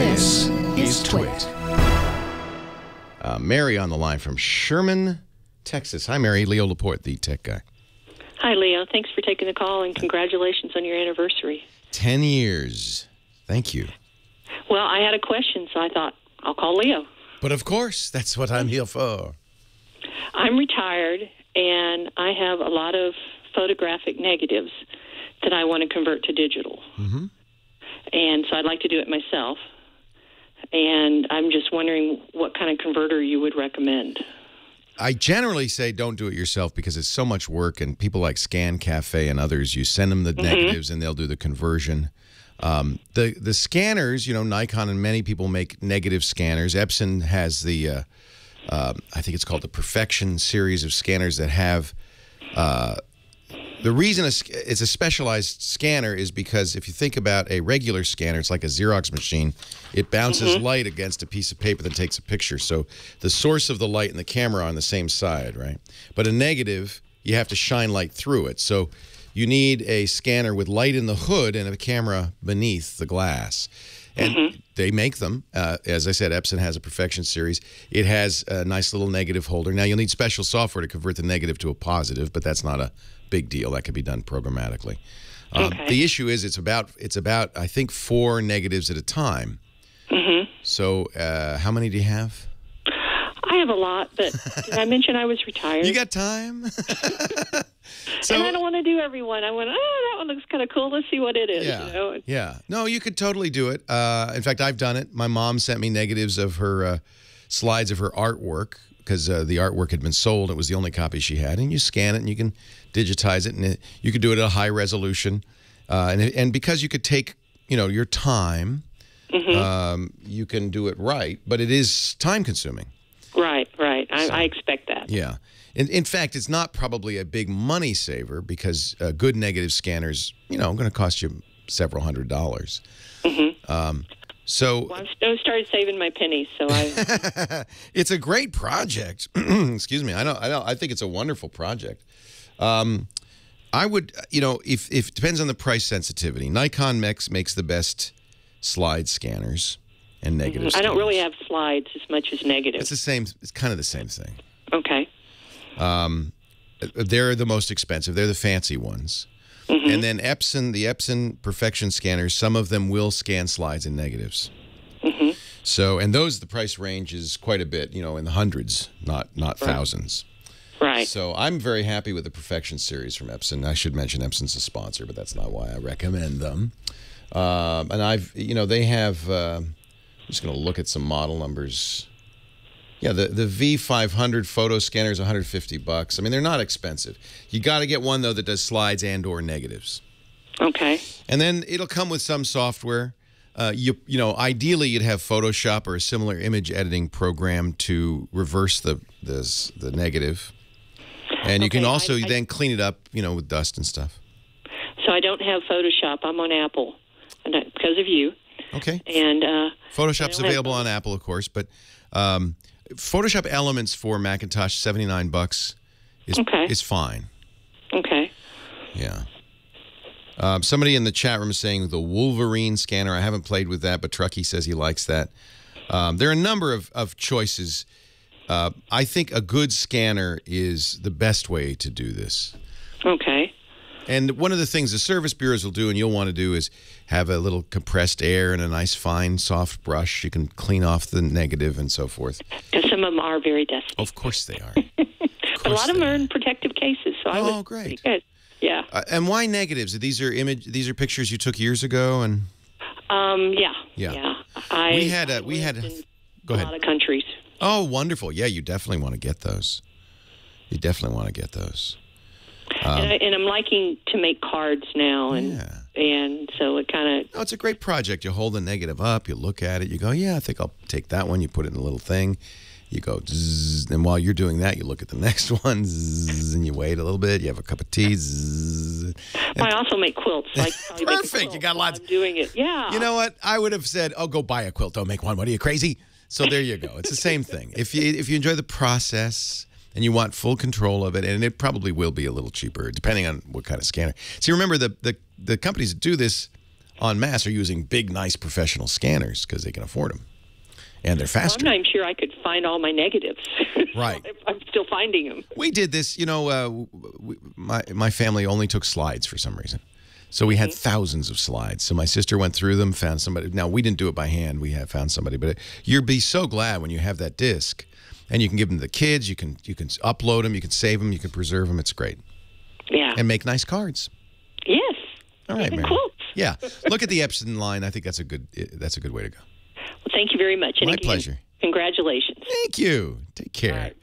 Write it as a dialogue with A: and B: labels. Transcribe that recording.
A: This is Twit.
B: Uh, Mary on the line from Sherman, Texas. Hi, Mary. Leo Laporte, the tech guy.
C: Hi, Leo. Thanks for taking the call and congratulations on your anniversary.
B: 10 years. Thank you.
C: Well, I had a question, so I thought I'll call Leo.
B: But of course, that's what I'm here for.
C: I'm retired and I have a lot of photographic negatives that I want to convert to digital. Mm-hmm. And so I'd like to do it myself. And I'm just wondering what kind of converter you would recommend.
B: I generally say don't do it yourself because it's so much work, and people like Scan Cafe and others, you send them the negatives and they'll do the conversion. Um, the the scanners, you know, Nikon and many people make negative scanners. Epson has the, uh, uh, I think it's called the Perfection series of scanners that have. Uh, the reason it's a specialized scanner is because if you think about a regular scanner, it's like a Xerox machine. It bounces mm-hmm. light against a piece of paper that takes a picture. So the source of the light and the camera are on the same side, right? But a negative, you have to shine light through it. So you need a scanner with light in the hood and a camera beneath the glass. And they make them. Uh, as I said, Epson has a Perfection series. It has a nice little negative holder. Now, you'll need special software to convert the negative to a positive, but that's not a big deal. That could be done programmatically. Um,
C: Okay.
B: The issue is it's about it's about I think four negatives at a time.
C: Mm-hmm.
B: So uh, how many do you have?
C: Have a lot, but did I mention I was retired?
B: You got time? so
C: and I don't want to do every one. I went, oh, that one looks kind of cool. Let's see what it is.
B: Yeah.
C: You know?
B: Yeah. No, you could totally do it. Uh, in fact, I've done it. My mom sent me negatives of her uh, slides of her artwork because uh, the artwork had been sold. It was the only copy she had. And you scan it and you can digitize it and it, you could do it at a high resolution. Uh, and, and because you could take, you know, your time, um, you can do it right. But it is time consuming.
C: Right, right. I, I expect that.
B: Yeah. In, in fact, it's not probably a big money saver because uh, good negative scanners, you know, going to cost you several hundred dollars. Um, so
C: Well, I've started saving my pennies, so I.
B: it's a great project. Excuse me. I know. I know. I think it's a wonderful project. Um, I would, you know, if if depends on the price sensitivity. Nikon makes makes the best slide scanners and negative.
C: Mm-hmm. I don't really have slides as much as negative.
B: It's the same. It's kind of the same thing.
C: Okay.
B: Um, They're the most expensive. They're the fancy ones. And then Epson, the Epson Perfection scanners, some of them will scan slides and negatives. Mm-hmm. So, and those the price range is quite a bit, you know, in the hundreds, not not thousands.
C: Right.
B: So I'm very happy with the Perfection series from Epson. I should mention Epson's a sponsor, but that's not why I recommend them. Um, and I've, you know, they have. Uh, just going to look at some model numbers. Yeah, the the V500 photo scanner is 150 bucks. I mean, they're not expensive. You got to get one though that does slides and or negatives.
C: Okay.
B: And then it'll come with some software. Uh, you you know, ideally you'd have Photoshop or a similar image editing program to reverse the the, the negative. And you can
C: Okay, I-
B: also
C: I-
B: then clean it up, you know, with dust and stuff.
C: So I don't have Photoshop. I'm on Apple, because of you.
B: Okay.
C: And uh,
B: Photoshop's
C: have
B: available on Apple, of course, but um, Photoshop Elements for Macintosh, 79 bucks is
C: Okay.
B: is fine.
C: okay.
B: Yeah. Um, somebody in the chat room is saying the Wolverine scanner. I haven't played with that, but Truckee says he likes that. Um, there are a number of, of choices. Uh, I think a good scanner is the best way to do this.
C: Okay.
B: And one of the things the service bureaus will do, and you'll want to do, is have a little compressed air and a nice fine soft brush. You can clean off the negative and so forth.
C: Because some of them are very dusty.
B: Of course they are.
C: But a lot of them are in protective cases. So I
B: Oh, great.
C: good. Yeah.
B: Uh, and why negatives? These are image. These are pictures you took years ago, and
C: Um. Yeah.
B: Yeah.
C: I,
B: we had a we had. A, go
C: a
B: ahead.
C: lot of countries.
B: Oh, wonderful! Yeah, you definitely want to get those. You definitely want to get those.
C: Um, and, I, and I'm liking to make cards now, and
B: Yeah.
C: and so it kind of
B: No, it's a great project. You hold the negative up, you look at it, you go, yeah, I think I'll take that one. You put it in a little thing. You go, zzz, and while you're doing that, you look at the next one, zzz, and you wait a little bit. You have a cup of tea. Zzz.
C: I also make quilts. So make a
B: Perfect. You got lots-
C: I'm doing it. Yeah.
B: You know what? I would have said, "Oh, go buy a quilt. Don't make one. What are you crazy?" So there you go. It's the same thing. If you if you enjoy the process and you want full control of it, and it probably will be a little cheaper depending on what kind of scanner. See, remember the the the companies that do this en masse are using big, nice professional scanners because they can afford them, and they're
C: Well,
B: faster.
C: I'm not sure I could find all my negatives.
B: Right.
C: I'm still finding them.
B: We did this, you know. Uh, w- w- my my family only took slides for some reason, so we had thousands of slides. So my sister went through them, found somebody. Now we didn't do it by hand; we have found somebody. But you'd be so glad when you have that disc, and you can give them to the kids. You can you can upload them, you can save them, you can preserve them. It's great,
C: Yeah.
B: and make nice cards.
C: yes.
B: All right, Mary.
C: quotes.
B: Yeah, look at the Epson line. I think that's a good that's a good way to go.
C: Well, thank you very much. And
B: My pleasure.
C: Congratulations.
B: Thank you. Take care.
C: All right.